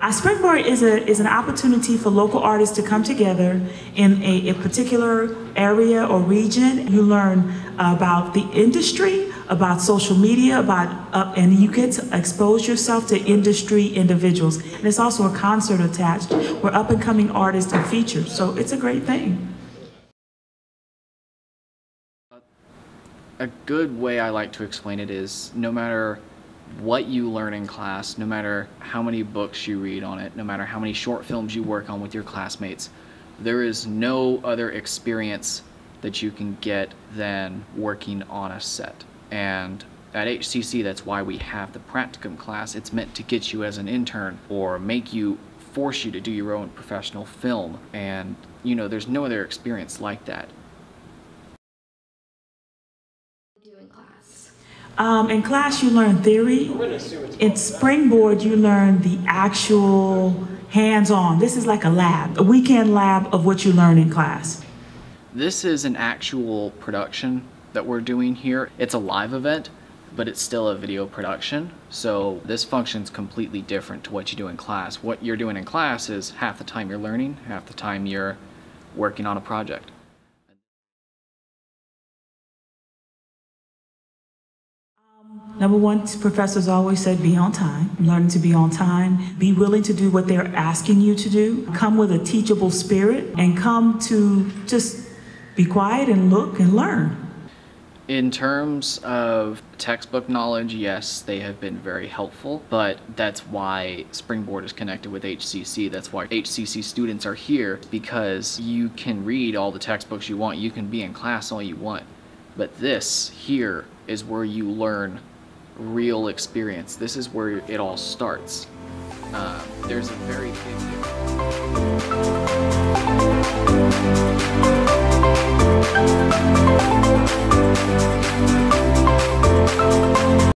Uh, Springboard is a is an opportunity for local artists to come together in a, a particular area or region. You learn about the industry, about social media, about uh, and you get to expose yourself to industry individuals. And it's also a concert attached where up and coming artists are featured. So it's a great thing. A good way I like to explain it is no matter what you learn in class, no matter how many books you read on it, no matter how many short films you work on with your classmates, there is no other experience that you can get than working on a set. And at HCC, that's why we have the practicum class. It's meant to get you as an intern or make you force you to do your own professional film. And, you know, there's no other experience like that. Um, in class, you learn theory. In Springboard, you learn the actual hands-on. This is like a lab, a weekend lab of what you learn in class. This is an actual production that we're doing here. It's a live event, but it's still a video production. So this function's completely different to what you do in class. What you're doing in class is half the time you're learning, half the time you're working on a project. Number one, professors always said be on time, learn to be on time, be willing to do what they're asking you to do, come with a teachable spirit, and come to just be quiet and look and learn. In terms of textbook knowledge, yes, they have been very helpful, but that's why Springboard is connected with HCC. That's why HCC students are here because you can read all the textbooks you want, you can be in class all you want. But this here is where you learn real experience. This is where it all starts. Uh, there's a very big difference.